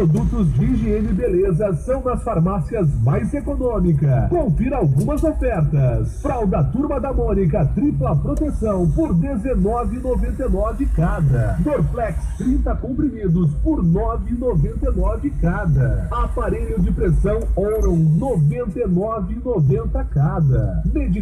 Produtos de higiene e beleza são nas farmácias mais econômicas. Confira algumas ofertas. Fralda Turma da Mônica tripla proteção por R$19,99 cada. Dorflex 30 comprimidos por R$9,99 cada. Aparelho de pressão Oron 99,90 cada. Medicação